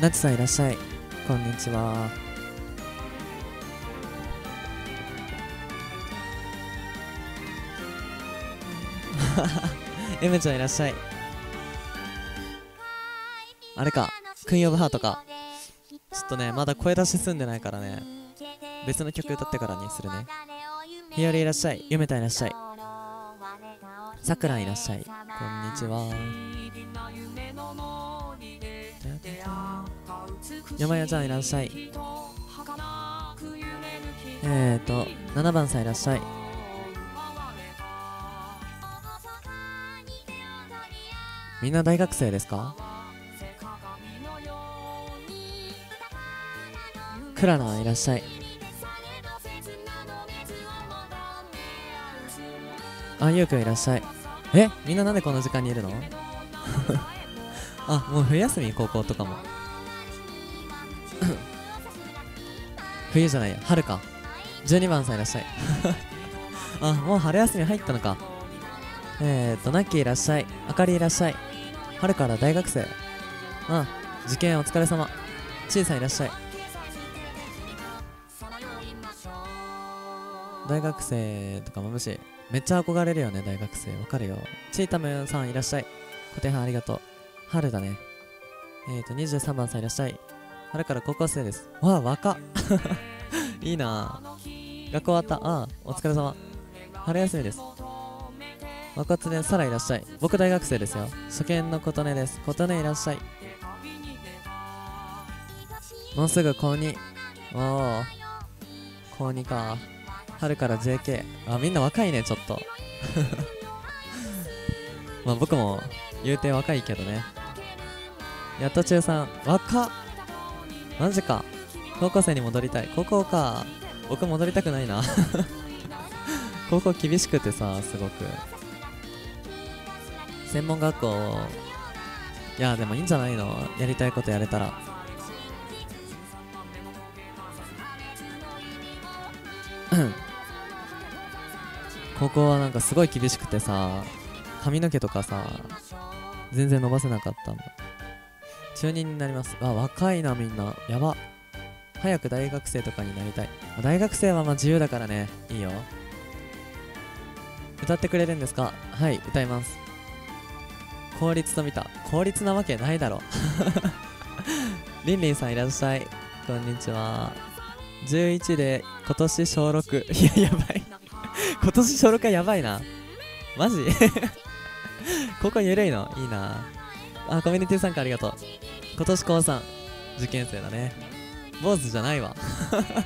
なちさんいらっしゃい。こんにちは。M ちゃんいらっしゃい。あれか。クイーンオブハートか。ちょっとねまだ声出し済んでないからね。別の曲歌ってからにするね。ひよりいらっしゃい。ゆめたいらっしゃい。さくらいらっしゃい。こんにちは。山谷ちゃんいらっしゃい。えーと7番さんいらっしゃい。みんな大学生ですか？クラナいらっしゃい。あゆうくんいらっしゃい。えみんななんでこの時間にいるの？あもう冬休み高校とかも。冬じゃないや春か。12番さんいらっしゃい。あもう春休み入ったのか。えーとナッキーいらっしゃい。あかりいらっしゃい。春から大学生。あ受験お疲れ様。ちいさんいらっしゃい。大学生とかもむしめっちゃ憧れるよね大学生。わかるよ。ちいたむさんいらっしゃい。小手半ありがとう。春だね。えーと23番さんいらっしゃい。春から高校生です。わあ若。っ いいな。学校終わった。ああお疲れ様。春休みです。若津でさらいらっしゃい。僕大学生ですよ。初見の琴音です。琴音いらっしゃい。もうすぐ高2おお高2か。春から JK あみんな若いねちょっと。まあ僕も言うて若いけどね。やっと中3若っ。マジか？高校生に戻りたい。高校か。僕戻りたくないな。高校厳しくてさすごく。専門学校。いやでもいいんじゃないの？やりたいことやれたら。高校はなんかすごい厳しくてさ髪の毛とかさ全然伸ばせなかったんだ。中2になります。あ若いなみんな。やば。早く大学生とかになりたい。大学生はま自由だからね。いいよ。歌ってくれるんですか？はい歌います。効率と見た。効率なわけないだろ。りんりんさんいらっしゃい。こんにちは。11で今年小6いややばい。今年小6はやばいな。マジ？ここ緩いの？いいな。あコミュニティ参加ありがとう。今年高3受験生だね。坊主じゃないわ。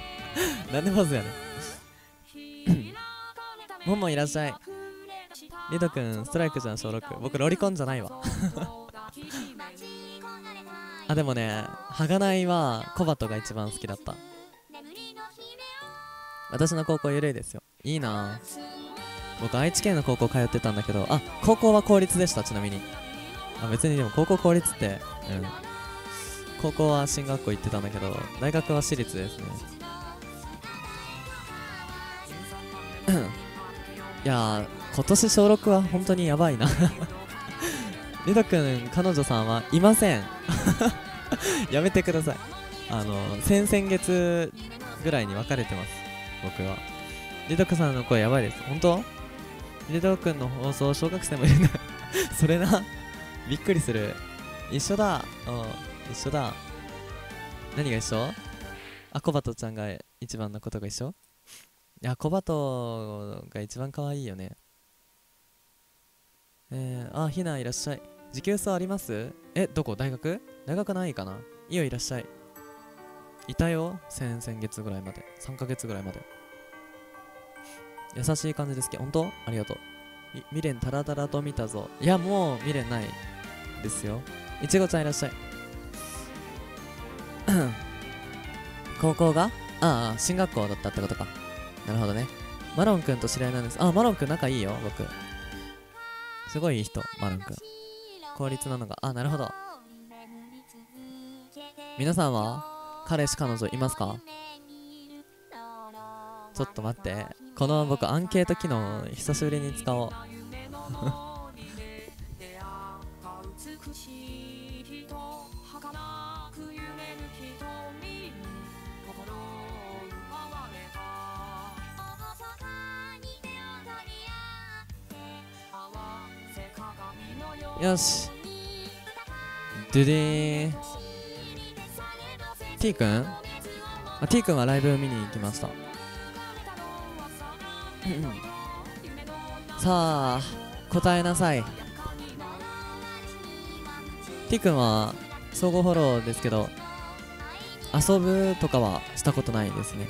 なんで坊主やねん。ももいらっしゃい。リドくんストライクじゃん小6僕ロリコンじゃないわ。あでもねはがないはコバトが一番好きだった。私の高校緩いですよ。いいな。僕愛知県の高校通ってたんだけどあ高校は公立でしたちなみに。あ別にでも高校公立ってうん。高校は進学校行ってたんだけど大学は私立ですね。いやー今年小6は本当にやばいな。リドくん彼女さんはいません。やめてください。あの先々月ぐらいに別れてます。僕は。リドくさんの声やばいです。本当？リドくんの放送小学生もいるんだそれな。びっくりする。一緒だ。うん一緒だ。何が一緒？あコバトちゃんが一番のことが一緒？いやコバトが一番可愛いよね。えー、あひないらっしゃい。時給差あります？えどこ？大学？大学ないかな？いいよいらっしゃい。いたよ。先々月ぐらいまで。3ヶ月ぐらいまで。優しい感じですけど。本当？ありがとう。未練タラタラと見たぞ。いやもう未練ないですよ。いちごちゃんいらっしゃい。高校が？ああ進学校だったってことか。なるほどね。マロンくんと知り合いなんです。あマロンくん仲いいよ僕。すごいいい人マロンくん公立なのが。あなるほど。皆さんは？彼氏彼女いますか？ちょっと待って。この僕アンケート機能久しぶりに使おう。よし。ドゥデーン T 君？あ T 君はライブ見に行きました。さあ答えなさい。T 君は総合フォローですけど遊ぶとかはしたことないですね。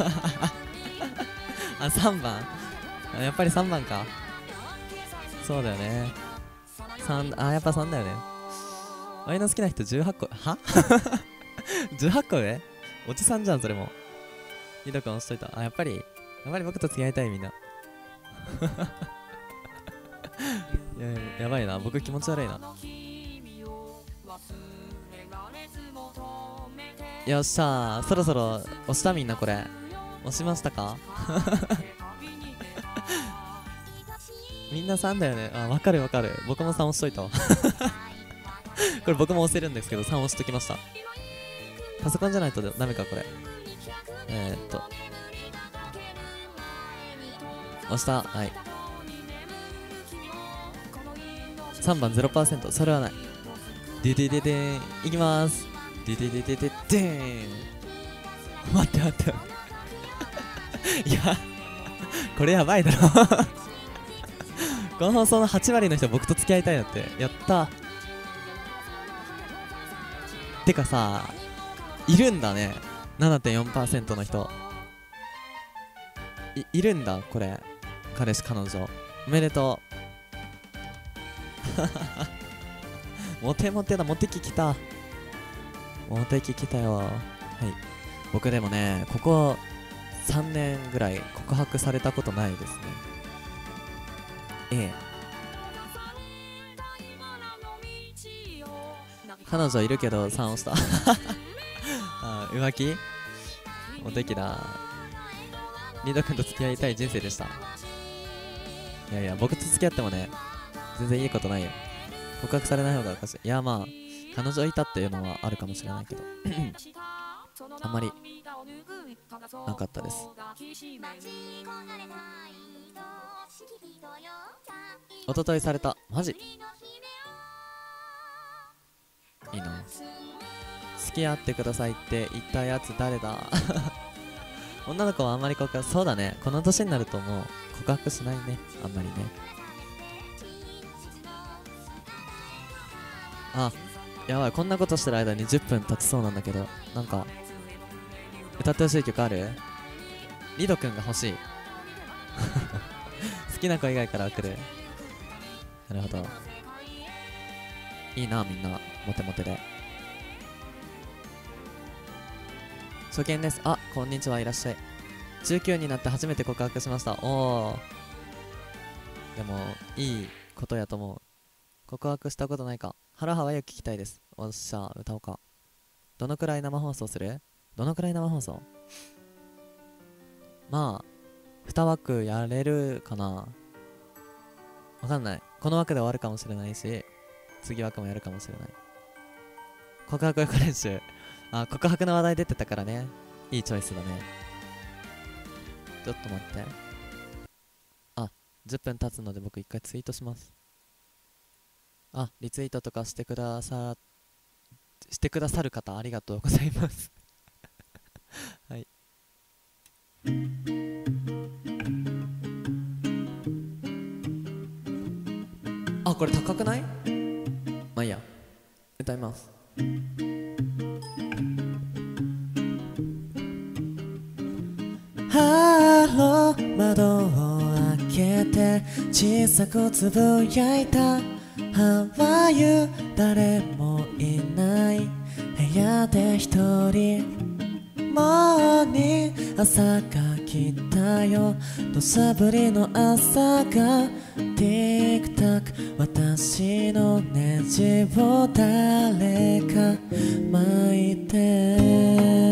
あ3番。やっぱり3番か。そうだよね。3あやっぱ3だよね。ワイの好きな人18個は ?18 個上？おじさんじゃんそれも。リド君押しといた。あやっぱりやっぱり僕と付き合いたいみんな。ややばいな。僕気持ち悪いな。よっしゃー。そろそろ押したみんなこれ。押しましたか？みんな3だよね。あわかるわかる。僕も3押しといたわ。これ僕も押せるんですけど3押しときました。パソコンじゃないとダメかこれ。えー、っと。押した。はい。3番0%それはない。デデデデーンいきます。デデデデデデーン待って待って。いやこれやばいだろ。この放送の8割の人僕と付き合いたいなってやった。てかさいるんだね。7.4%の人。いいるんだこれ。彼氏彼女。おめでとう。モテモテだ。モテ期来た。モテ期来たよ。はい。僕でもねここ3年ぐらい告白されたことないですね。ええ。彼女いるけど3押したあ浮気？モテ期だリード君と付き合いたい人生でした。いやいや僕と付き合ってもね全然いいことないよ。告白されない方がおかしい。いやまあ彼女いたっていうのはあるかもしれないけど。あんまりなかったです。おとといされた。マジ？いいな。付き合ってくださいって言ったやつ誰だ？女の子はあんまり告白そうだね。この年になるともう告白しないね。あんまりね。あやばい。こんなことしてる間に10分経ちそうなんだけど。なんか歌ってほしい曲ある？リドくんが欲しい。好 きな子以外から送る。なるほど。いいなみんな。モテモテで。初見です。あこんにちは。いらっしゃい。19になって初めて告白しました。おおでもいいことやと思う。告白したことないか。ハロハワイを聞きたいです。おっしゃ歌おうか。どのくらい生放送する？どのくらい生放送？まあ2枠やれるかな？わかんない。この枠で終わるかもしれないし次枠もやるかもしれない。告白力練習あ告白の話題出てたからね。いいチョイスだね。ちょっと待って。あ10分経つので僕一回ツイートします。あリツイートとかしてくださしてくださる方ありがとうございます。はい。あこれ高くない？まあいいや。歌います。ハロー窓を開けて小さくつぶやいた。How are you 誰もいない。部屋で一人。もうに朝が来たよ。土砂降りの朝が Tick-Tack 私のネジを誰か巻いて。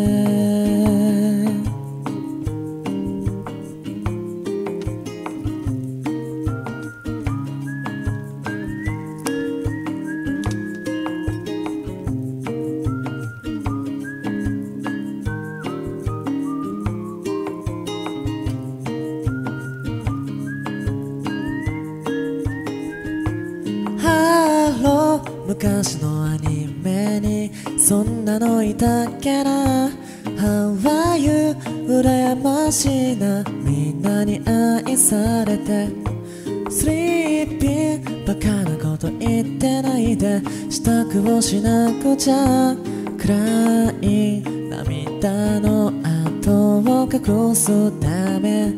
しなくちゃ暗い涙の跡を隠すため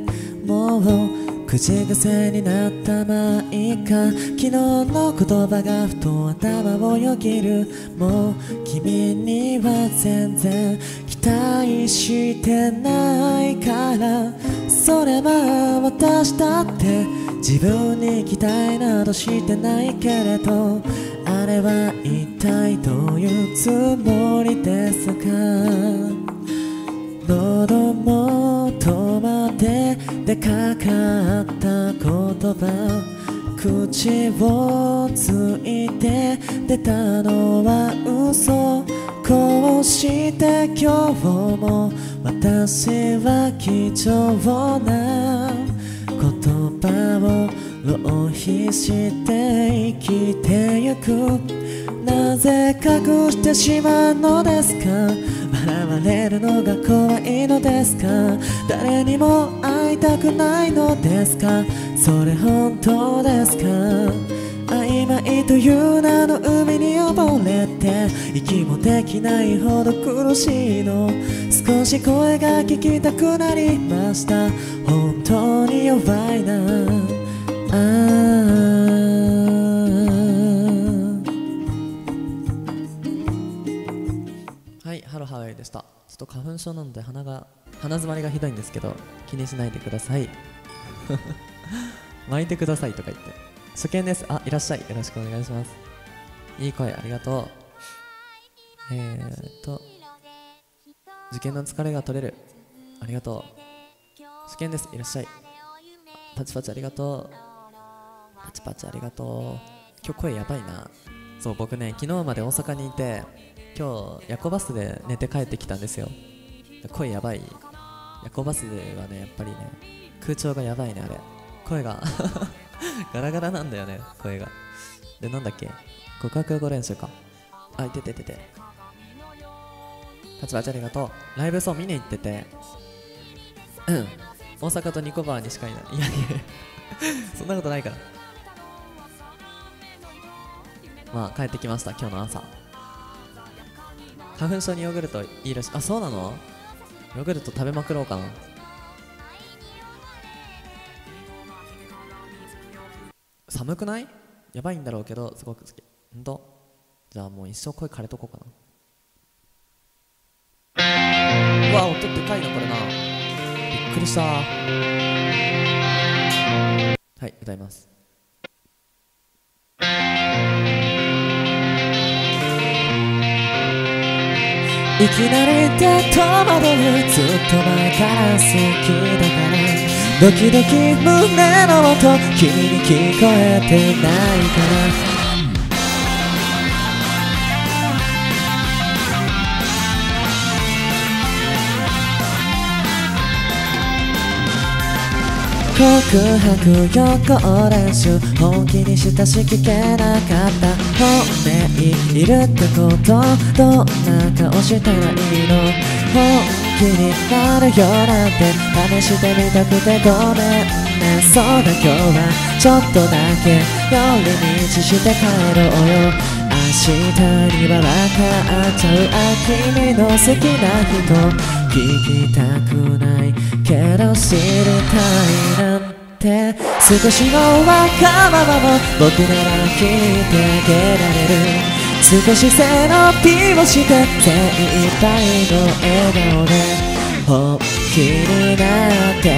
もう口癖になったまあいいか昨日の言葉がふと頭をよぎる。もう君には全然期待してないから。それは私だって自分に期待などしてないけれど。あれは一体どういうつもりですか？喉元まででかかった言葉。口をついて出たのは嘘。こうして今日も私は貴重な言葉を浪費して生きてゆく。なぜ隠してしまうのですか？笑われるのが怖いのですか？誰にも会いたくないのですか？それ本当ですか？曖昧という名の海に溺れて息もできないほど苦しいの。少し声が聞きたくなりました。本当に弱いな。あはでした。ちょっと花粉症なので鼻が鼻詰まりがひどいんですけど気にしないでください。巻いてくださいとか言って。初見です。あいらっしゃい。よろしくお願いします。いい声ありがとう。えー、っと受験の疲れが取れる。ありがとう。試験です。いらっしゃい。パチパチありがとう。パチパチありがとう。今日声やばいな。そう僕ね昨日まで大阪にいて今日夜行バスで寝て帰ってきたんですよ。声やばい。夜行バスではねやっぱりね空調がやばいねあれ。声が ガラガラなんだよね声が。でなんだっけ？告白語練習か。あいてててて。パチパチありがとう。ライブそう見に行ってて。うん。大阪とニコバーにしかいない。いやいや。そんなことないから。まあ帰ってきました今日の朝。花粉症にヨーグルトいいらしい。あそうなの？ヨーグルト食べまくろうかな。寒くない？やばいんだろうけどすごく好き。ほんと？じゃあもう一生声枯れとこうかな。うわ音でかいなこれな。びっくりした。はい歌います。いきなりで戸惑うずっと前から好きだから。ドキドキ胸の音君に聞こえてないか告白予行練習本気にしたし聞けなかった。本命いるってことどんな顔したらいいの？本気になるよなんて試してみたくてごめんねそうだ。今日はちょっとだけ。寄り道して帰ろうよ。明日には分かっちゃうあ君の好きな人聞きたくないけど知りたいなんて少しのわがままも僕なら聞いてあげられる。少し背伸びをして精一杯の笑顔で本気になってよ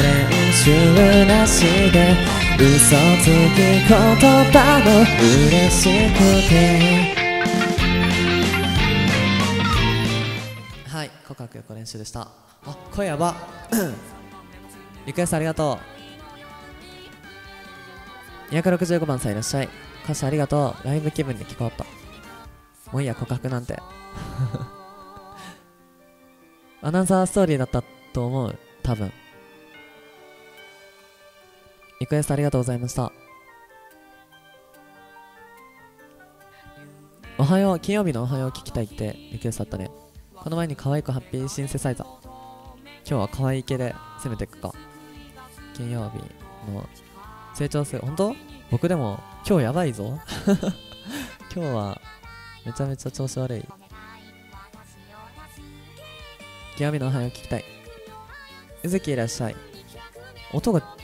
練習なしで嘘つき言葉も嬉しくてはい告白横練習でした。あ声やばリクエストありがとう。265番さんいらっしゃい。歌詞ありがとう。ライブ気分で聞こうと。もういいや告白なんて。アナウンサーストーリーだったと思う？多分。リクエストありがとうございました。おはよう。金曜日のおはよう聞きたいってリクエストあったね。この前に可愛くハッピーシンセサイザー。今日は可愛い系で攻めていくか。金曜日の成長する本当？僕でも今日やばいぞ。今日はめちゃめちゃ調子悪い。金曜日のおはよう聞きたい。うずきいらっしゃい。音が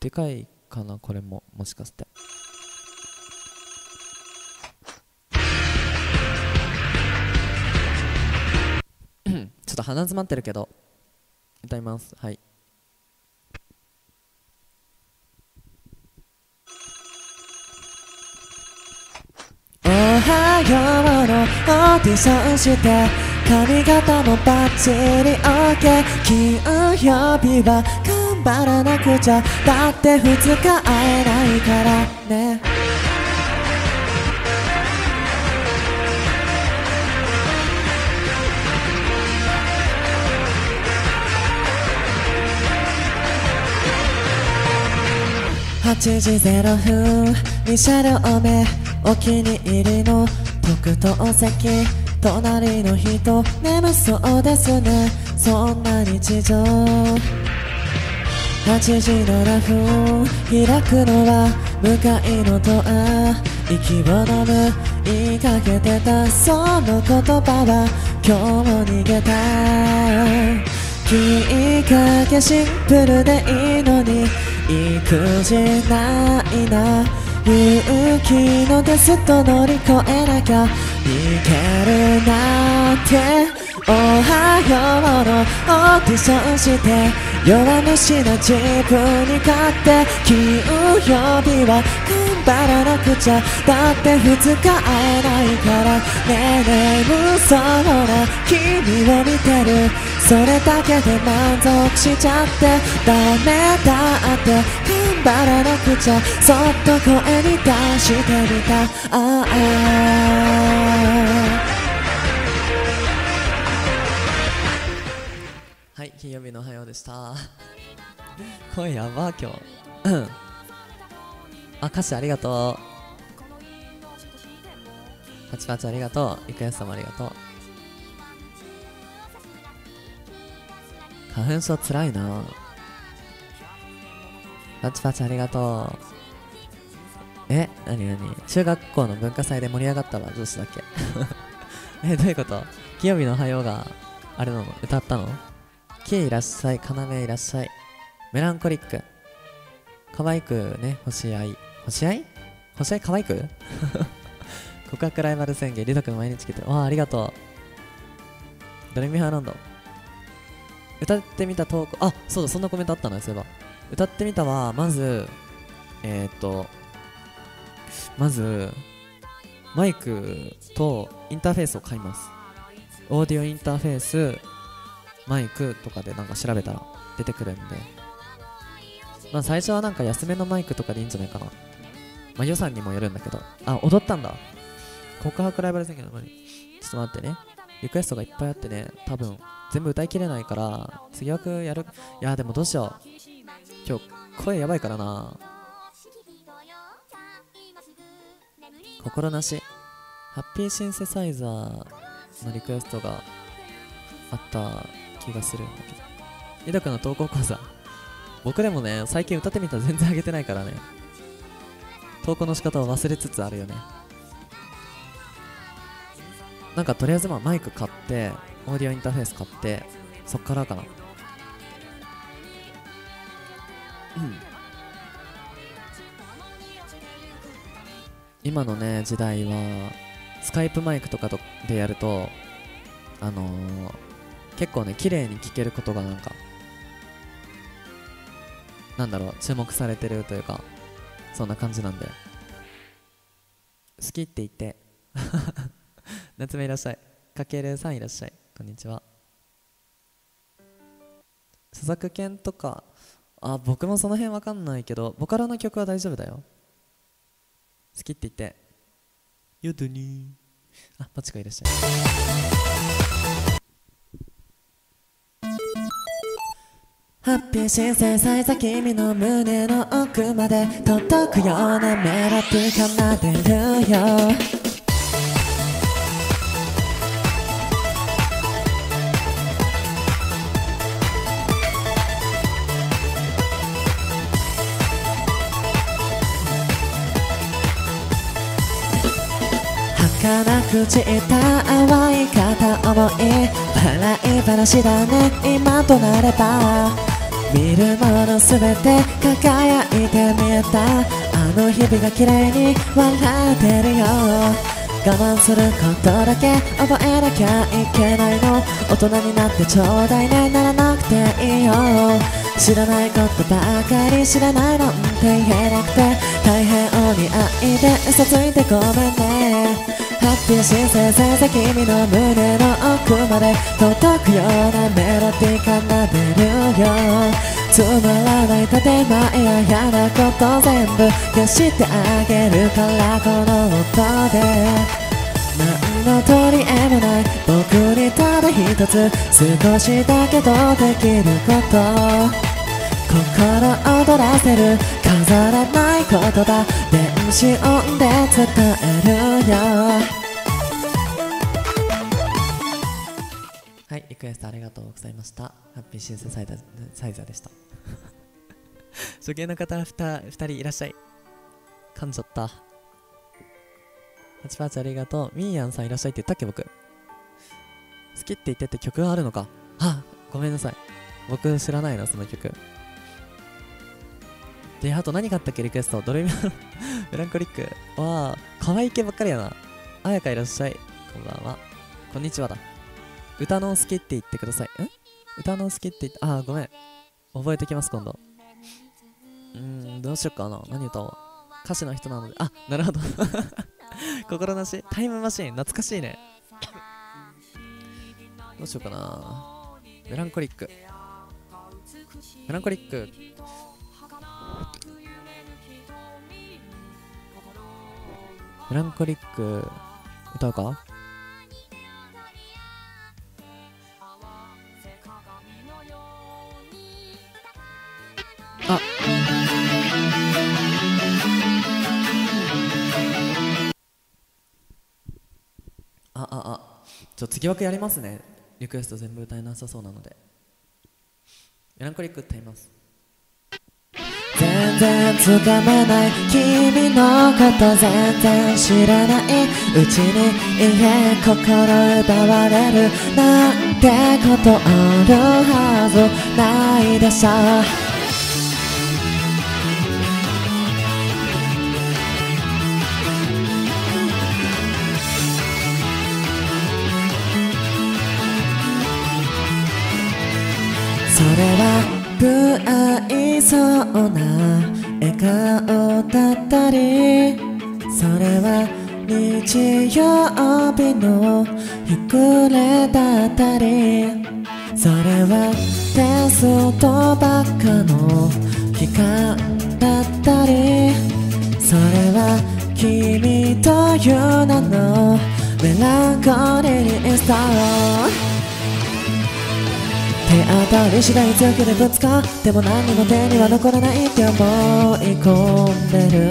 でかいかなこれももしかして。ちょっと鼻詰まってるけど。歌います。はい。おはようのオーディションして髪型もバッチリ OK 金曜日は頑張らなくちゃ。だって2日会えないからね。8時0分2車両目お気に入りの特等席。隣の人眠そうですね。そんな日常。8時7分開くのは向かいのドア息を飲む言いかけてたその言葉は今日も逃げたきっかけシンプルでいいのに育児ないな勇気のテスト乗り越えなきゃいけるなっておはようのオーディションして弱虫な自分に勝って金曜日は頑張らなくちゃだって2日会えないからねえ眠そうな君を見てるそれだけで満足しちゃってダメだって頑張らなくちゃそっと声に出してみたああ金曜日のおはようでした。声やば今日。うん。あ歌詞ありがとう。パチパチありがとう。いくやすさんもありがとう。花粉症つらいな。パチパチありがとう。えなになに中学校の文化祭で盛り上がったわどうしたっけ。えどういうこと？金曜日のおはようがあれなの？歌ったの？キイいらっしゃい要いらっしゃいメランコリック可愛くね星合い星合い？星合い？可愛く？告白ライバル宣言リドくん毎日来てる。わあありがとう。ドレミファーランド。歌ってみた投稿あそうだそんなコメントあったなそういえば。歌ってみたはまずえー、っとまずマイクとインターフェースを買います。オーディオインターフェースマイクとかでなんか調べたら出てくるんで。まあ最初はなんか安めのマイクとかでいいんじゃないかな。まあ予算にもよるんだけど。あ踊ったんだ。告白ライバル宣言の前にちょっと待ってね。リクエストがいっぱいあってね。多分全部歌いきれないから次枠やる。いやでもどうしよう。今日声やばいからな。心なし。ハッピーシンセサイザーのリクエストがあった。気がするんだけど。リドくんの投稿講座。僕でもね最近歌ってみたら全然上げてないからね。投稿の仕方を忘れつつあるよね。なんかとりあえずまあマイク買ってオーディオインターフェース買ってそっからかな。うん。今のね時代はスカイプマイクとかでやるとあのー、結構ね綺麗に聞けることがなんかなんだろう注目されてるというかそんな感じなんで。好きって言って。夏目いらっしゃい。かけるさんいらっしゃい。こんにちは。著作権とかあ僕もその辺わかんないけどボカロの曲は大丈夫だよ。好きって言って。やだにあパチコいらっしゃい。ハッピー新鮮さいさ君の胸の奥まで届くようなメロディー奏でるよ。儚く散った淡い片思い。笑い話だね。今となれば。見るものすべて輝いて見えた。あの日々が綺麗に笑ってるよ。我慢することだけ覚えなきゃいけないの。大人になってちょうだいね。ならなくていいよ。知らないことばかり知らないのって言えなくて。大変お似合いで嘘ついてごめんね。ハッピー新鮮先生君の胸の奥まで届くようなメロディー奏でるよつまらない建前や嫌なこと全部消してあげるからこの音で何の取り柄もない僕にただ一つ少しだけどできること心躍らせる飾らない言葉電子音で伝えるよ。はいリクエストありがとうございました。ハッピーシンセサイザーサイザーでした。初見の方 2, 2人いらっしゃい。噛んじゃった。パチパチありがとう。ミーヤンさんいらっしゃいって言ったっけ僕？好きって言ってって曲があるのか？あごめんなさい。僕知らないなその曲。で、あと何買ったっけリクエスト？ドレミアのメランコリック。わあ、可愛い系ばっかりやな。あやかいらっしゃい。こんばんは。こんにちはだ。歌の好きって言ってください。ん歌の好きって言って、あー、ごめん。覚えてきます、今度。うーん、どうしよっかな。何歌おう。歌詞の人なので、あ、なるほど。心なし？タイムマシーン、懐かしいね。どうしようかな。メランコリック。メランコリックメランコリック歌うか？あ。あああ。ちょ次枠やりますね。リクエスト全部歌えなさそうなので。メランコリック歌います。全然つかめない君のこと全然知らないうちに家心奪われるなんてことあるはずないでしょそれは不安そうな笑顔だったりそれは日曜日の日暮れだったりそれはテストばっかの期間だったりそれは君という名のメランコリースト手当たり次第強気でぶつかっても何にも手には残らないって思い込んでる。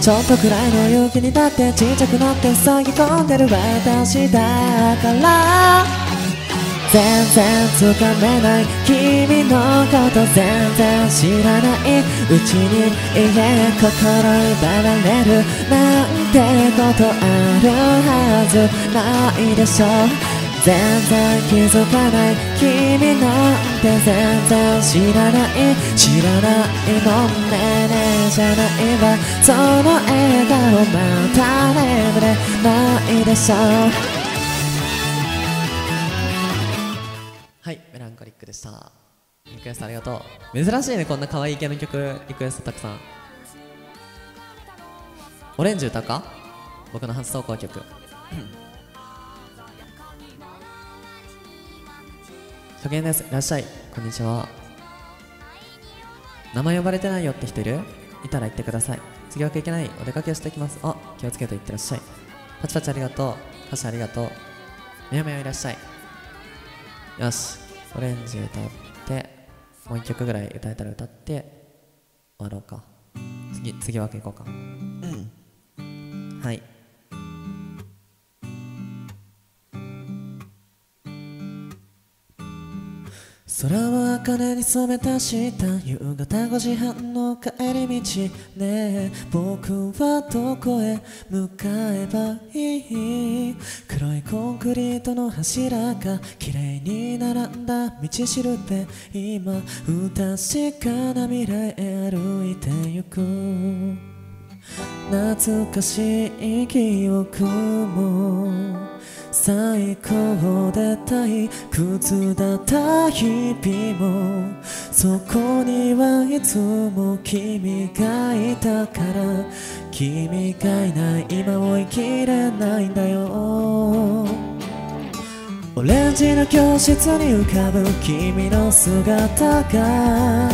ちょっとくらいの勇気になってちっちゃくなって塞ぎ込んでる私だから全然つかめない君のこと全然知らない。うちに家心奪われる。なんてことあるはずないでしょ全然気づかない君なんて全然知らない知らないもんねねじゃないわ。その笑顔また眠れないでしょ。うはい。メランコリックでしたリクエストありがとう。珍しいね。こんな可愛い系の曲リクエストたくさん。オレンジ歌うか？僕の初投稿曲 初見です。いらっしゃい。こんにちは。名前呼ばれてないよって人いる？いたら言ってください。次は行けない。お出かけをしてきます。あ気をつけていってらっしゃい。パチパチありがとう。歌詞ありがとう。みやみやいらっしゃい。よし。オレンジ歌ってもう一曲ぐらい歌えたら歌って終わろうか。次次分け行こうか。空を茜に染めたした夕方5時半の帰り道ね。え僕はどこへ向かえばいい。黒いコンクリートの柱が綺麗に並んだ道しるべ。今不確かな未来へ歩いてゆく。懐かしい記憶も。最高で退屈だった日々もそこにはいつも君がいたから君がいない今を生きれないんだよ。オレンジの教室に浮かぶ君の姿が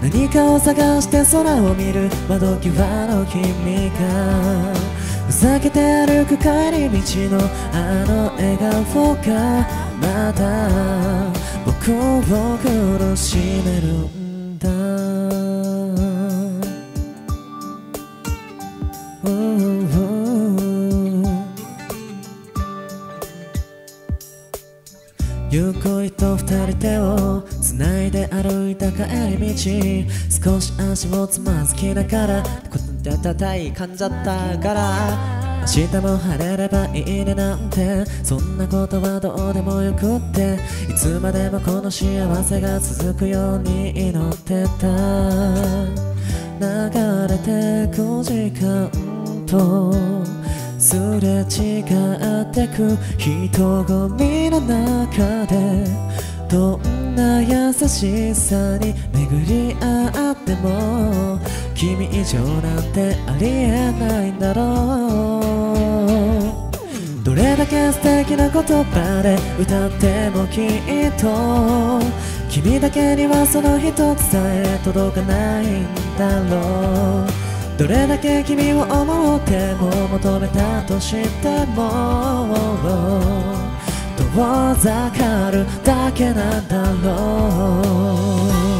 何かを探して空を見る窓際の君が。ふざけて歩く帰り道のあの笑顔がまた僕を苦しめるんだ、ゆっくりと二人手を繋いで歩いた帰り道。少し足をつまずきながらたたたい噛んじゃったから。明日も晴れればいいねなんて。そんなことはどうでもよくって。いつまでもこの幸せが続くように祈ってた。流れてく時間とすれ違ってく。人混みの中でどんな優しさに巡り合っても君以上なんてありえないんだろう。どれだけ素敵な言葉で歌ってもきっと君だけにはその一つさえ届かないんだろう。どれだけ君を思っても求めたとしても遠ざかるだけなんだろう。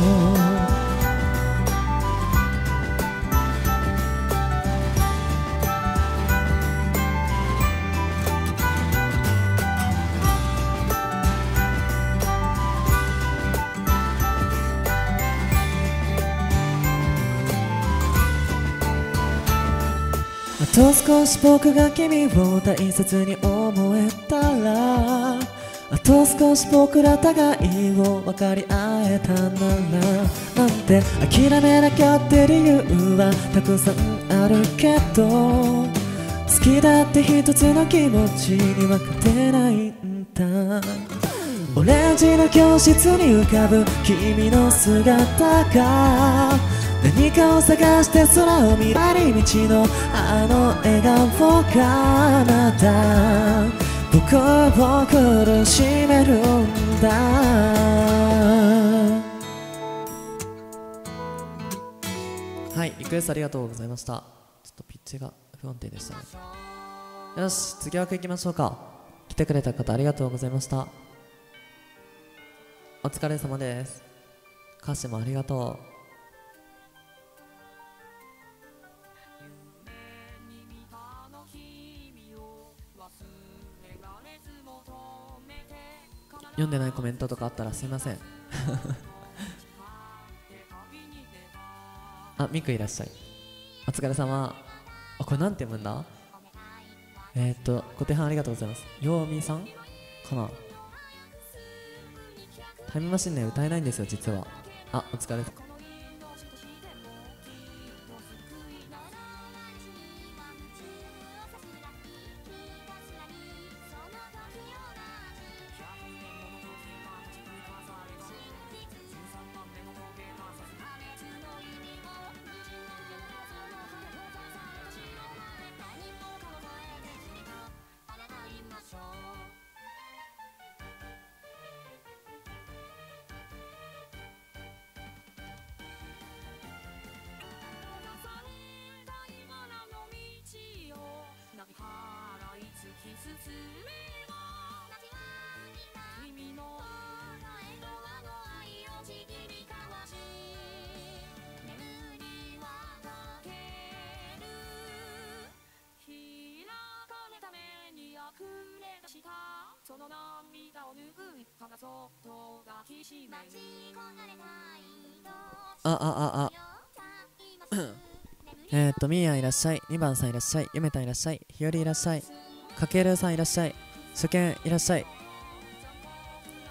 と少し僕が君を大切に思えたらあと少し僕ら互いを分かり合えたならなんて諦めなきゃって理由はたくさんあるけど好きだって一つの気持ちに分かってないんだ。オレンジの教室に浮かぶ君の姿が何かを探して空を見らり道のあの笑顔がまた僕を苦しめるんだ。はいリクエストありがとうございました。ちょっとピッチが不安定でしたね。よし次枠行きましょうか。来てくれた方ありがとうございました。お疲れ様です。歌詞もありがとう。読んでないコメントとかあったらすいません。あミクいらっしゃい。お疲れ様。あこれなんて読むんだ？えー、っとご提案ありがとうございます。ようみさんかな？タイムマシンね歌えないんですよ実は。あお疲れ。っしゃい。2番さんいらっしゃい。ゆめたんいらっしゃい。ひよりいらっしゃい。かけるさんいらっしゃい。初見いらっしゃい。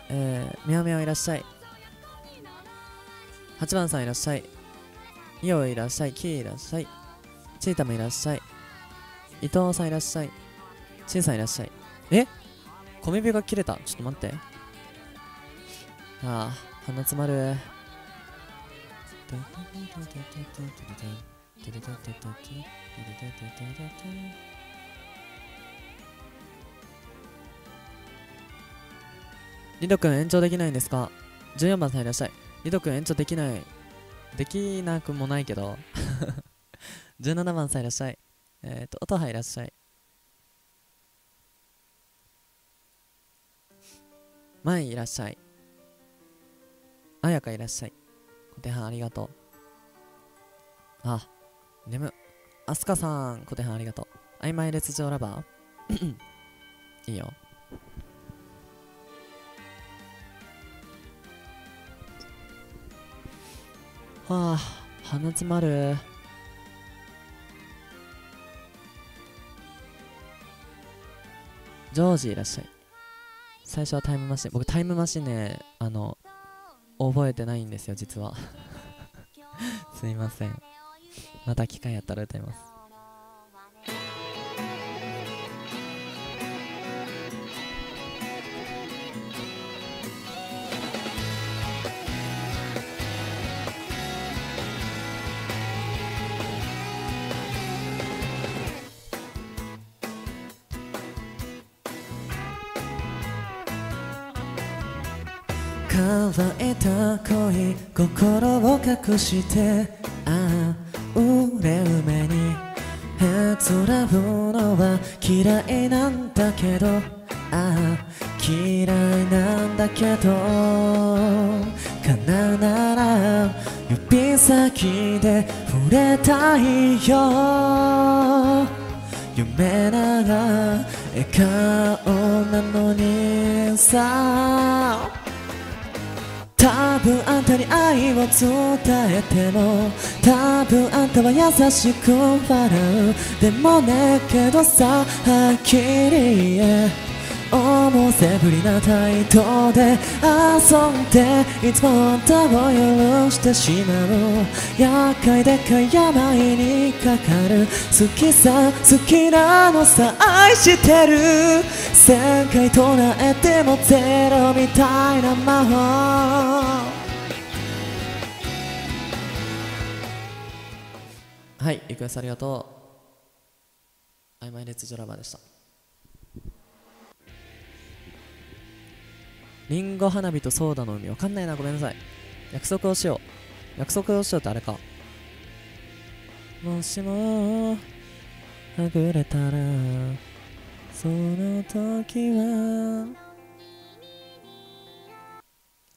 えー、みやみやいらっしゃい。8番さんいらっしゃい。いおいらっしゃい。きいらっしゃい。ちいたもいらっしゃい。伊藤さんいらっしゃい。ちいさんいらっしゃい。え？小指が切れた。ちょっと待って。ああ鼻詰まる。リドくん延長できないんですか ?14 番さんいらっしゃい。リドくん延長できない。できなくもないけど。17番さんいらっしゃい。えっ、ー、と、音羽いらっしゃい。前いらっしゃい。あやかいらっしゃい。小手半ありがとう。あ、眠。あすかさん、小手半ありがとう。曖昧列上ラバー いいよ。はあ、鼻詰まる。ジョージいらっしゃい。最初はタイムマシン。僕タイムマシンね、あの、覚えてないんですよ、実は。すいません。また機会あったら歌います。乾いた恋心を隠してああれ梅にへらうのは嫌いなんだけど。ああ嫌いなんだけど。叶うなら指先で触れたいよ。夢なら笑顔なのにさ。分あんたに愛を伝えても多分あんたは優しく笑うでもねけどさはっきり言え。思せぶりな態度で遊んでいつもあんたを許してしまう厄介でかい病にかかる。好きさ好きなのさ愛してる。1000回唱えてもゼロみたいな魔法。はいリクエストありがとう。曖昧列ドラマでした。リンゴ花火とソーダの海わかんないなごめんなさい。約束をしよう。約束をしようってあれか。もしもはぐれたらその時は。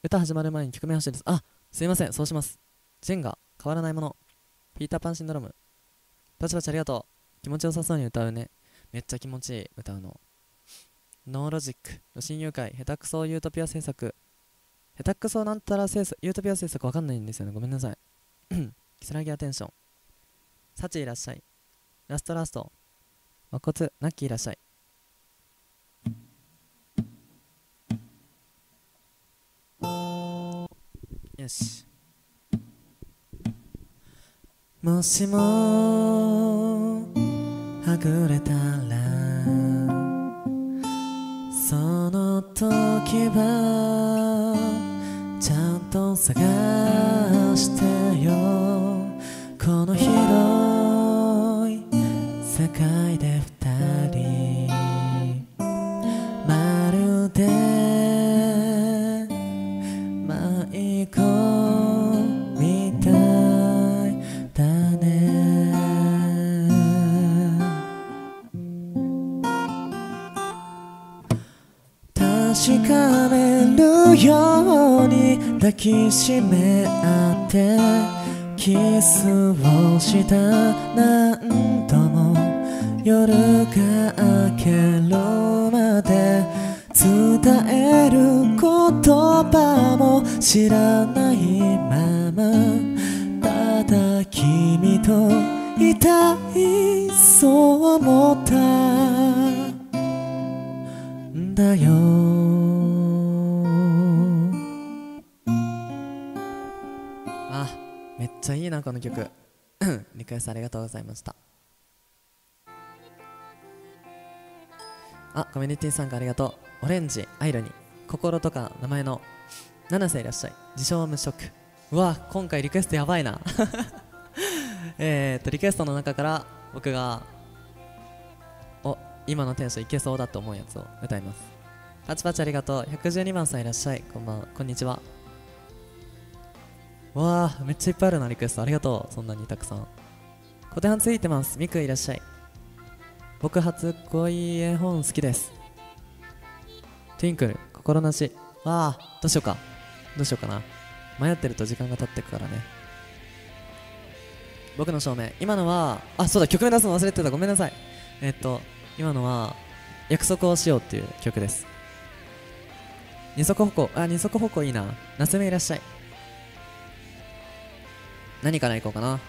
歌始まる前に曲名欲しいです。あすいません。そうします。ジェンが変わらないもの。ピーターパンシンドロームパチパチありがとう気持ちよさそうに歌うねめっちゃ気持ちいい歌うのノーロジック、の親友会、下手くそユートピア制作。下手くそなんたら制作、ユートピア制作わかんないんですよね。ごめんなさい。キスラギアテンション。サチいらっしゃい。ラストラスト。和骨、ナッキーいらっしゃい。よし。もしもはぐれたらその時はちゃんと探してよ。この広い世界きしめ合ってキスをした何度も夜が明けるまで伝える言葉も知らないまま。ただ君といたいそう思った。んだよ。なこの曲。リクエストありがとうございました。あコミュニティ参加ありがとう。オレンジアイロニ。ー心とか名前の七瀬いらっしゃい。自称無職。うわ今回リクエストやばいな。えっとリクエストの中から僕がお今のテンションいけそうだと思うやつを歌います。パチパチありがとう。112番さんいらっしゃい。こんばんこんにちは。わあめっちゃいっぱいあるなリクエスト。ありがとう。そんなにたくさん。小手半ついてます。ミクいらっしゃい。僕初恋絵本好きです。トゥインクル心なし。わあどうしようか。どうしようかな。迷ってると時間が経ってくからね。僕の証明。今のはあそうだ曲名出すの忘れてた。ごめんなさい。えっと今のは約束をしようっていう曲です。二足歩行。あ二足歩行いいな。夏目いらっしゃい。何からいこうかな。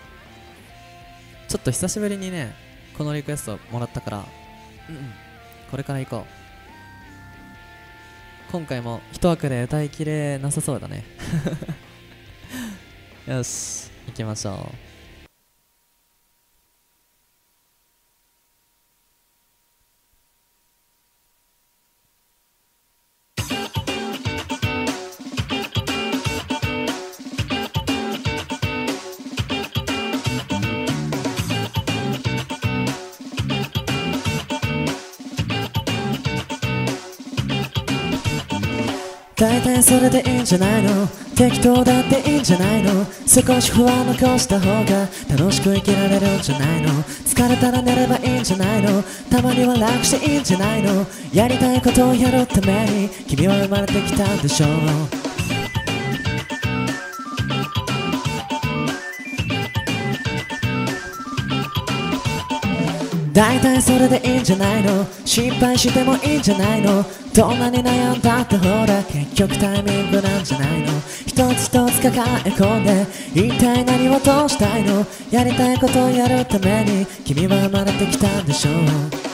ちょっと久しぶりにねこのリクエストもらったからうんうんこれからいこう。今回も一枠で歌いきれなさそうだね。よし行きましょう。それでいいんじゃないの？適当だっていいんじゃないの？少し不安残した方が楽しく生きられるんじゃないの？疲れたら寝ればいいんじゃないの？たまには楽していいんじゃないの？やりたいことをやるために君は生まれてきたんでしょう。大体それでいいんじゃないの？心配してもいいんじゃないの？どんなに悩んだってほら結局タイミングなんじゃないの？一つ一つ抱え込んで一体何をどうしたいの？やりたいことをやるために君は生まれてきたんでしょう。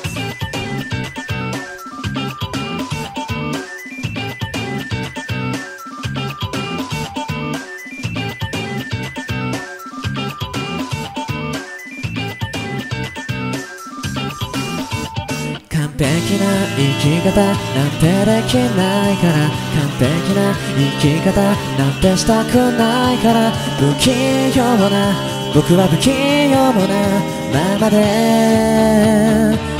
璧な生き方なんてできないから完璧な生き方なんてしたくないから不器用な僕は不器用なままで、えー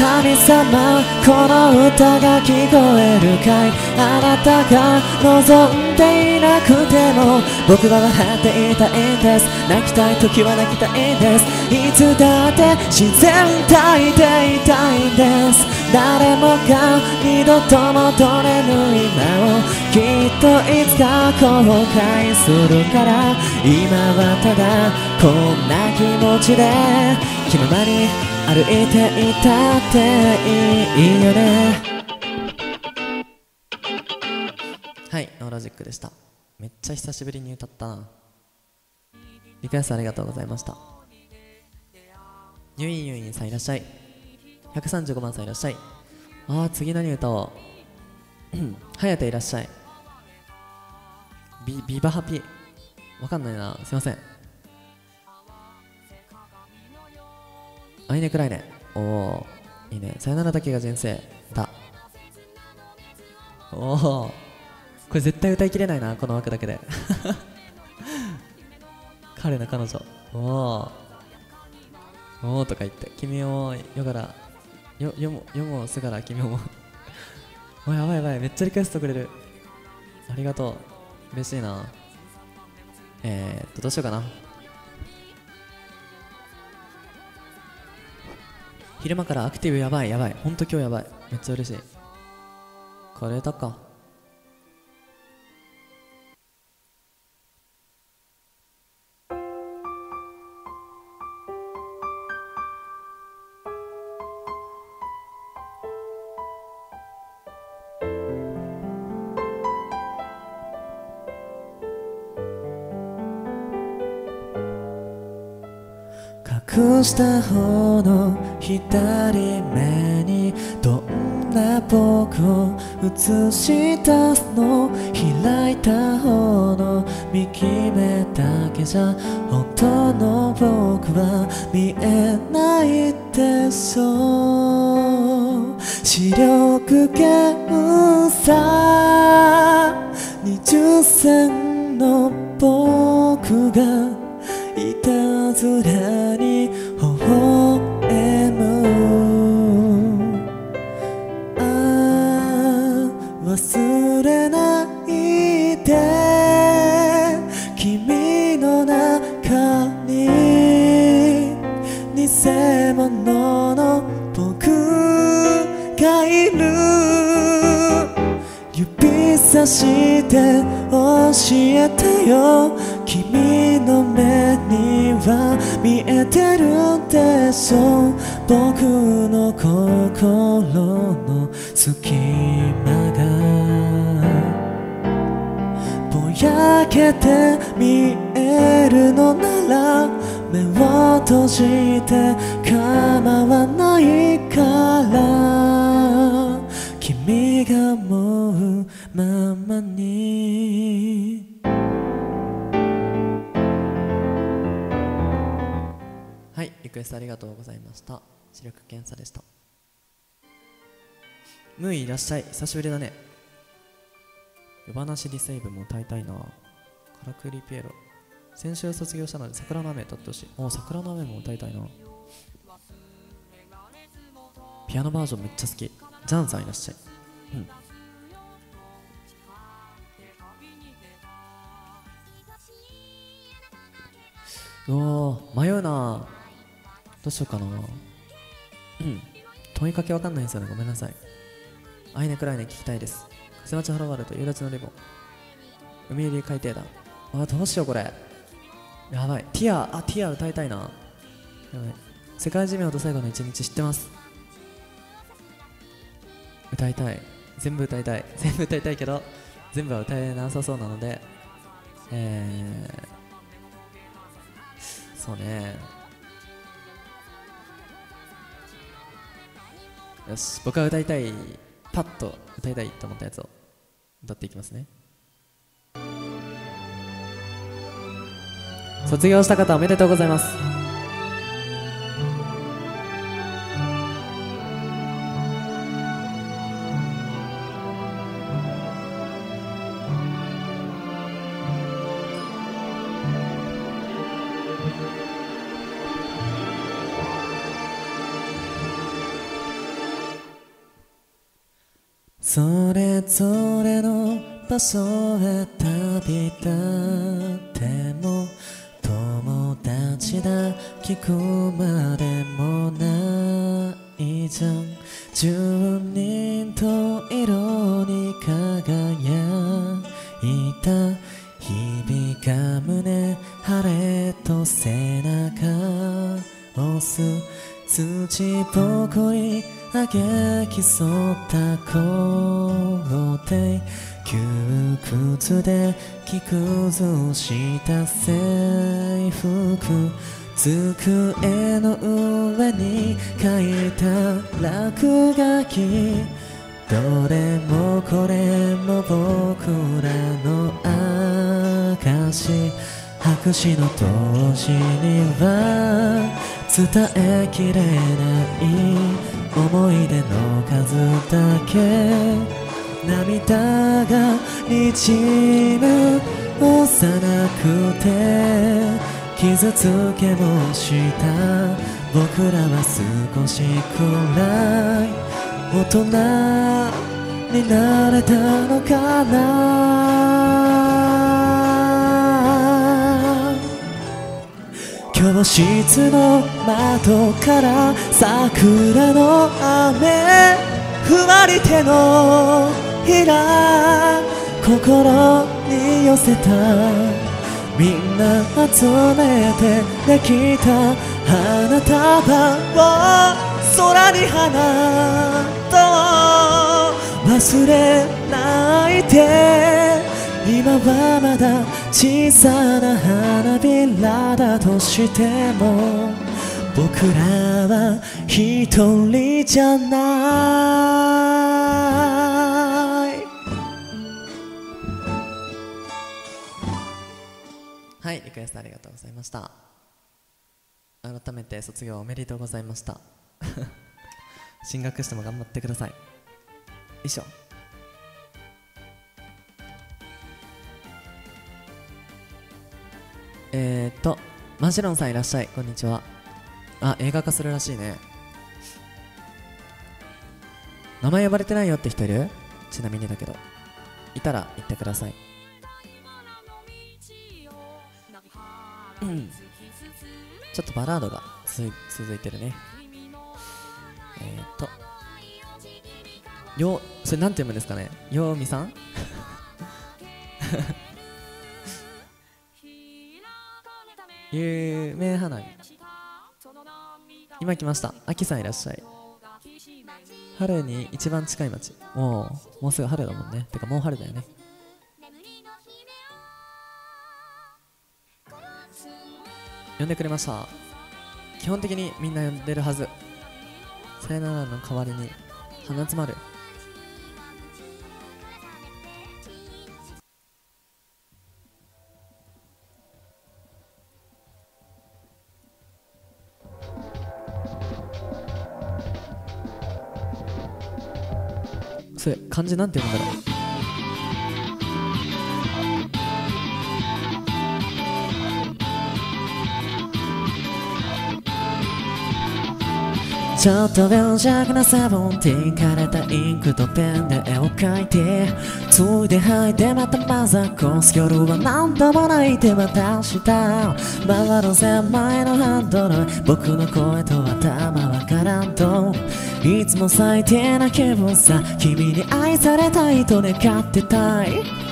神様この歌が聞こえるかいあなたが望んでいなくても僕は笑っていたいんです。泣きたい時は泣きたいんです。いつだって自然体でいたいんです。誰もが二度と戻れぬ今を。きっといつか後悔するから。今はただこんな気持ちで気ままに歩いていたっていいよね。でした。めっちゃ久しぶりに歌ったな。リクエストありがとうございました。ニュインユインさんいらっしゃい。135番さんいらっしゃい。あー次何歌おう。はやていらっしゃい。ビビバハピ。わかんないな。すいません。あいねくらいねおおいいね。さよならだけが人生。だおおこれ絶対歌いきれないなこの枠だけで。彼の彼女。おおおおとか言って。君をよがらよよもよもすがら君をおやばいやばい。めっちゃリクエストくれる。ありがとう。嬉しいな。えー、っとどうしようかな。昼間からアクティブやばいやばい。ほんと今日やばい。めっちゃ嬉しい。これ歌っかくした方の左目にどんな僕を映し出すの開いた方の右目だけじゃ本当の僕は見えないでしょう視力検査23て教えてよ君の目には見えてるんでしょう僕の心の隙間がぼやけて見えるのなら目を閉じて構わないからクエストありがとうございました。視力検査でした。ムーいらっしゃい。久しぶりだね。夜話リセイブも歌いたいな。カラクリピエロ。先週卒業したので桜の雨歌ってほしい。お桜の雨も歌いたいな。ピアノバージョンめっちゃ好き。ジャンさんいらっしゃい。うん。うお迷うなうしようかな。うん。問いかけわかんないんですよね。ごめんなさい。アイネクライネ聞きたいです。風待ちハロワールと夕立のリボ。ン海入り海底団あどうしようこれ。やばい。ティアあティア歌いたいな。やばい。世界寿命と最後の一日知ってます。歌いたい。全部歌いたい。全部歌いたいけど全部は歌えなさそうなので。えー、そうねよし僕が歌いたいパッと歌いたいと思ったやつを歌っていきますね。卒業した方おめでとうございます。それの場所へ旅立っても友達だ。聞くまでもないじゃん。十人と色に輝いた日々が胸晴れと背中押す。土ぼこりあげ競った窮屈で着崩した制服机の上に書いた落書きどれもこれも僕らの証白紙の当時には伝えきれない思い出の数だけ涙がにじむ幼くて傷つけもした僕らは少しくらい大人になれたのかな教室の窓から桜の雨ふわり手のひら心に寄せた。みんな集めてできた花束を空に放っと忘れないで。今はまだ小さな花びらだとしても。僕らは一人じゃない。はいリクエストありがとうございました。改めて卒業おめでとうございました。進学しても頑張ってください。以上。えー、っとマジロンさんいらっしゃい。こんにちは。あ映画化するらしいね。名前呼ばれてないよって人いる？ちなみにだけど。いたら言ってください。うん。ちょっとバラードが続いてるね。えー、っと。よそれなんて読むんですかね？ようみさん？夢花火今来ました。秋さんいらっしゃい。春に一番近い町もうもうすぐ春だもんね。てかもう春だよね。呼んでくれました。基本的にみんな呼んでるはず。さよならの代わりに鼻詰まる。それ漢字なんて読むんだろう。ちょっと病弱なセブンティー枯れたインクとペンで絵を描いて。ついで吐いてまたマザコス夜は何度も泣いて渡した。曲がる千枚のハンドル僕の声と頭わからんといつも最低な気分さ君に愛されたいと願ってたい。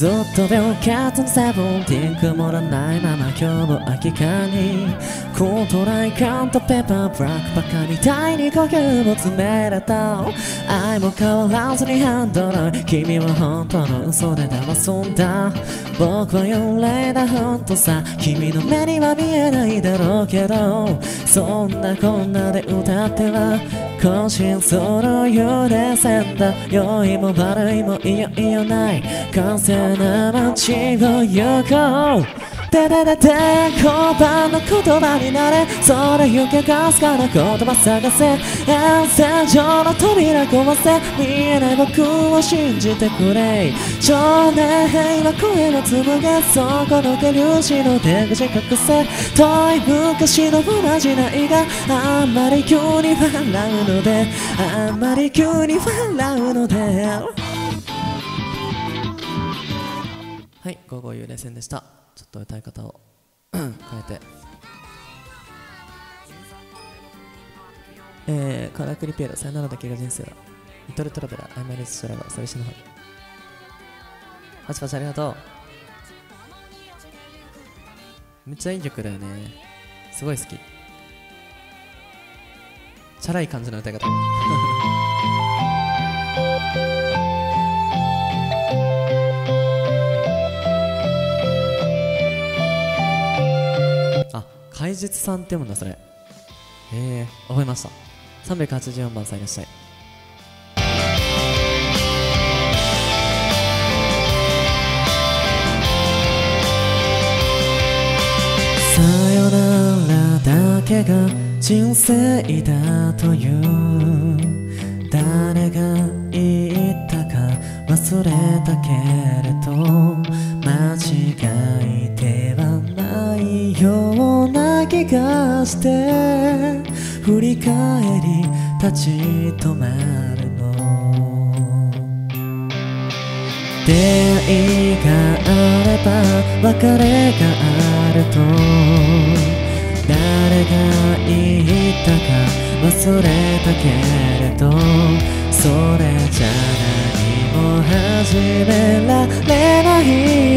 ずっと病欠のセブンティーン曇らないまま今日も空き缶にコートライカンとペーパーブラックバカみたいに呼吸も詰められた。愛も変わらずにハンドル君は本当の嘘で騙すんだ。僕は幽霊だ本当さ君の目には見えないだろうけど。そんなこんなで歌っては渾身そのようでせんだ。良いも悪いもいよいよない。完成な街を行こう。でででで言葉の言葉になれ。それ。行けかすかな言葉探せ遠征上の扉壊せ見えない僕を信じてくれ。少年兵は声を紡げそこの下粒子の出口隠せ遠い昔の同じないがあんまり急に笑うのであんまり急に笑うのではい、午後幽霊戦でした。ちょっと歌い方を 変えて。えー、カラクリペーラ、さよならだけが人生だ。リトルトラベラー、アイマリスシャラバ、それしのはパチパチありがとう。めっちゃいい曲だよね。すごい好き。チャラい感じの歌い方。怪術さんって読むんだそれ。へえ覚えました。384番さんいらっしゃい。さよならだけが人生だという。誰が言った忘れたけれど間違いではないような気がして振り返り立ち止まるの。出会いがあれば別れがあると。が言ったか忘れたけれどそれじゃ何も始められない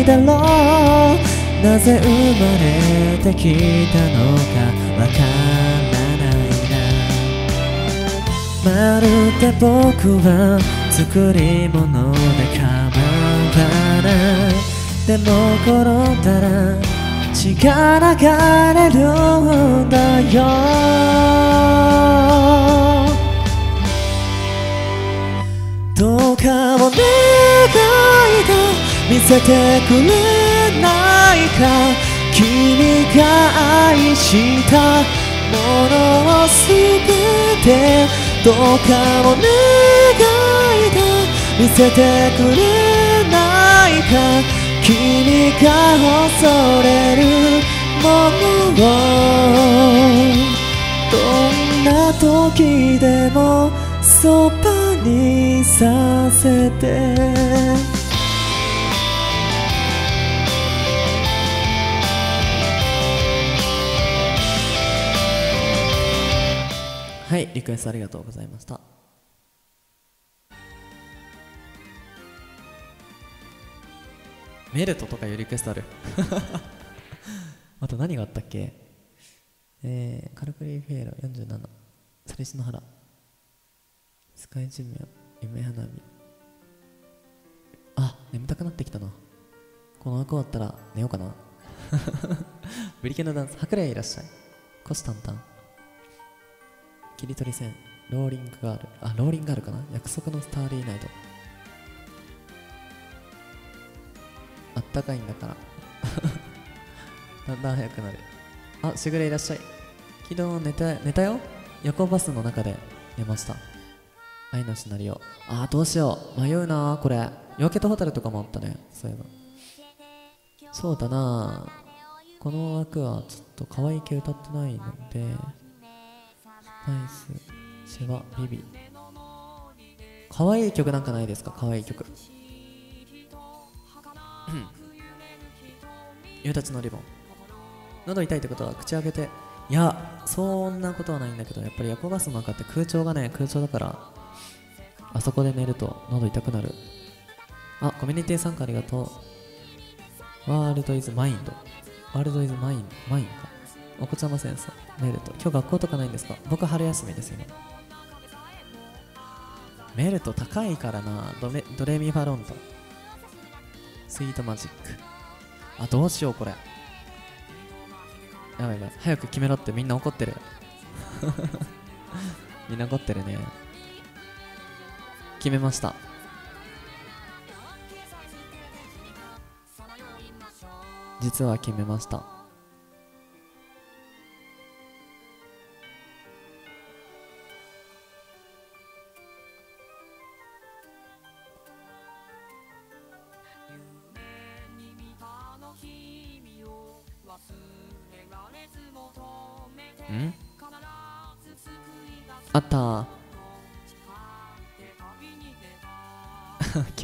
だろう。なぜ生まれてきたのかわからないな。まるで僕は作り物で構わない。でも転んだら血が流れるんだよ。どうかお願いだ見せてくれないか君が愛したものをすべてどうかお願いだ見せてくれないか。君が恐れるものをどんな時でもそばにさせて。はいリクエストありがとうございました。メルトとかいうリクエストある。あと何があったっけ？えー、カルクリーフェーラ47サリスの原スカイジム夢花火。あ眠たくなってきたな。この枠終わったら寝ようかな。ブリケンのダンス。白麗いらっしゃい。虎視眈々切り取り線ローリングガール。あローリングガールかな？約束のスターリーナイト。ったかいんだから。だんだん早くなる。あしぐれいらっしゃい。昨日寝た寝たよ。夜行バスの中で寝ました。愛のシナリオあーどうしよう。迷うなこれ。夜明けとホタルとかもあったね。そういえば。そうだなこの枠はちょっと可愛い系歌ってないので。ナイス。シェワビビ。可愛い曲なんかないですか？可愛い曲。ゆうたちのリボン。喉痛いってことは口開けていやそんなことはないんだけどやっぱり夜行バスの中って空調がね空調だからあそこで寝ると喉痛くなる。あコミュニティ参加ありがとう。 World is mine と。World is mine マインか。お子ちゃま先生メルト今日学校とかないんですか？僕春休みです今。メルト高いからな。ドメドレミファロンド Sweet Magic。あどうしようこれ。やばいやばい。早く決めろってみんな怒ってる。みんな怒ってるね。決めました。実は決めました。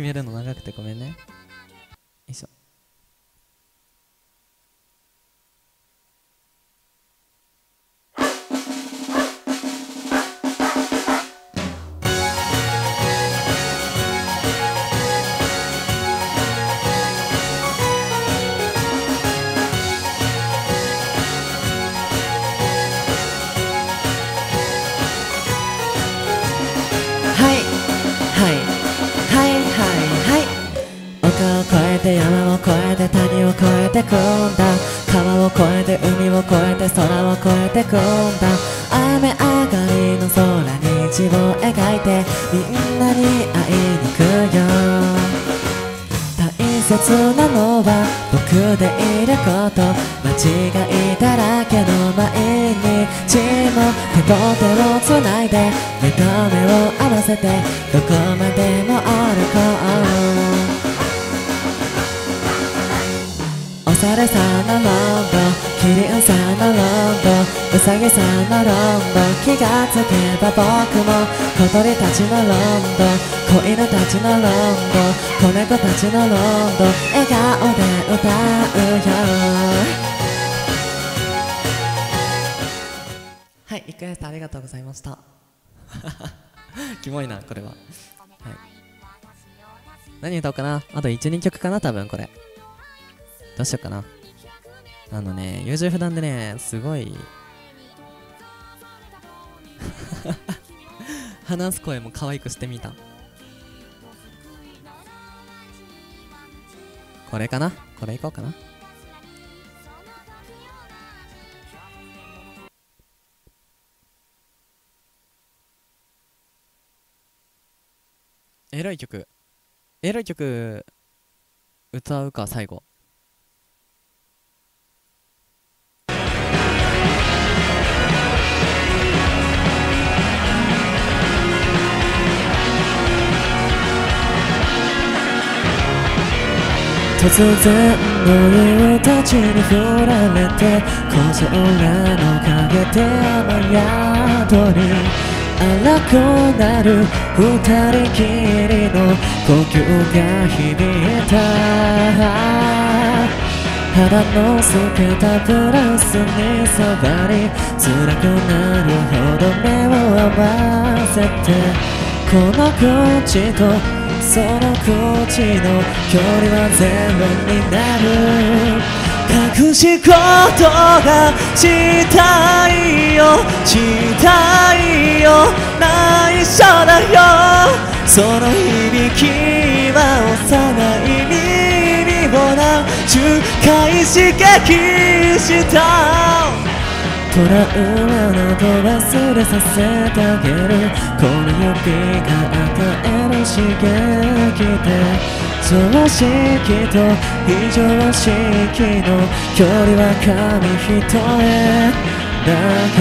めるの長くてごめんね。も手と手をつないで目と目を合わせてどこまでも歩こうお猿さんのロンドキリンさんのロンドウサギさんのロンド気がつけば僕も小鳥たちのロンド子犬たちのロンド子猫たちのロンド笑顔で歌うよ。クエストありがとうございました。キモいなこれは、はい、何歌おうかな？あと12曲かな多分これ。どうしようかな。あのね優柔不断でねすごい。話す声も可愛くしてみた。これかな？これいこうかな？エロい曲。エロい曲歌うか最後。突然の夕たちに振られて小空の陰で雨宿り。荒くなる二人きりの呼吸が響いた。肌の透けたブラウスに触り辛くなるほど目を合わせて。この口とその口の距離はゼロになる。隠し事がしたいよ。したいよ。内緒だよ。その響きは幼い耳を何十回刺激した。トラウマなど忘れさせてあげる。この指が与える刺激で常識と非常識の距離は紙一重だか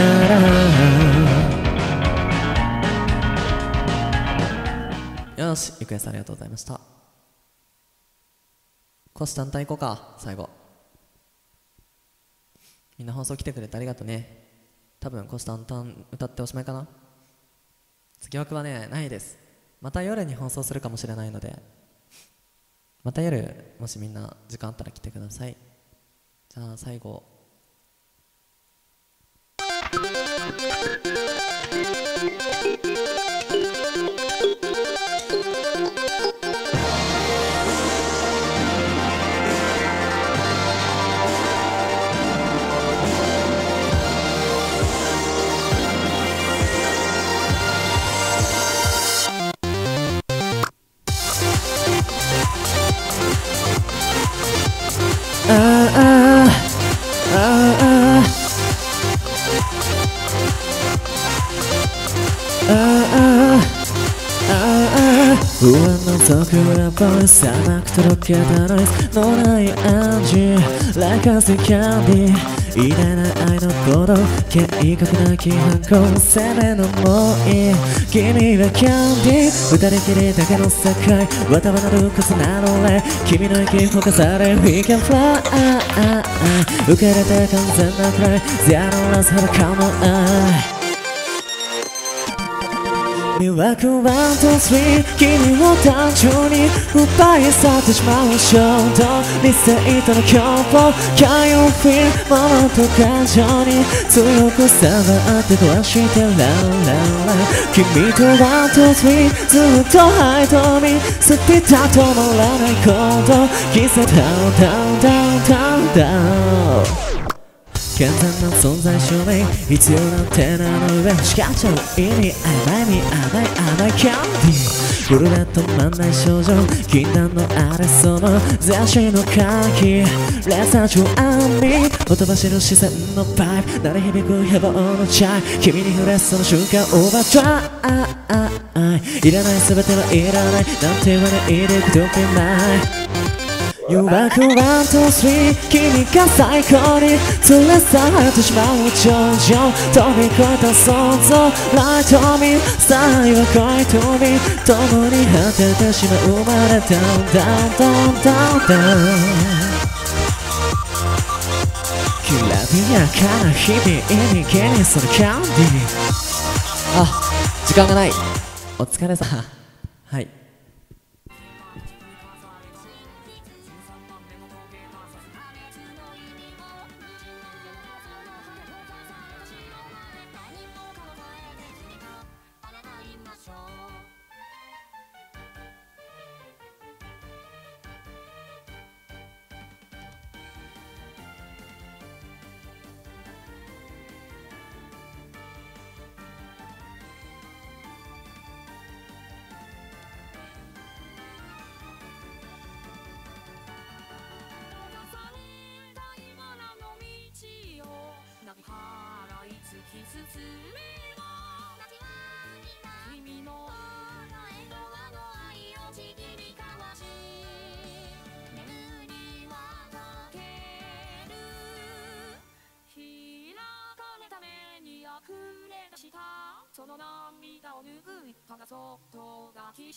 ら。よし、ゆくえさんありがとうございました。虎視眈々行こうか。最後。みんな放送来てくれてありがとうね。多分虎視眈々歌っておしまいかな。月枠はねないです。また夜に放送するかもしれないので。また夜もしみんな時間あったら来てください。じゃあ最後。の桜ボイス甘く届けたノイズのない暗示 Like a candy. 偉大な愛の行動計画なき反抗攻めのもうい君はキャンディー二人きりだけの世界渡はなる重なるレ君の息吹かされ We can fly 受け入れて完全なくらい Zero ラス裸の愛魅惑ワンとスリー君を単純に奪い去ってしまう衝動理性との共謀かよフィルものと感情に強く触って壊してランランラ君とワンとスリーずっとハイトミスピタ止まらないこと。季節ダウンダウンダウンダウンダウン。健全な存在証明必要なテナの上しかちゃう意味甘いみ甘い甘いキャンディー夜が止まんない少女禁断のあれその雑誌の鍵レッサーチを編みほとばしる視線のパイプ鳴り響くヘボのチャイ君に触れその瞬間オーバードライいらない全てはいらないなんて言わないでくどけない誘惑ワン、ツー、スリー君が最高に連れ去ってしまう頂上飛び越えた想像ライトミさあよ恋とみ共に果ててしまう生まれダウンダウンダウンダウンダウンきらびやかな日々意味気にするキャンディーあ時間がない。お疲れさはい。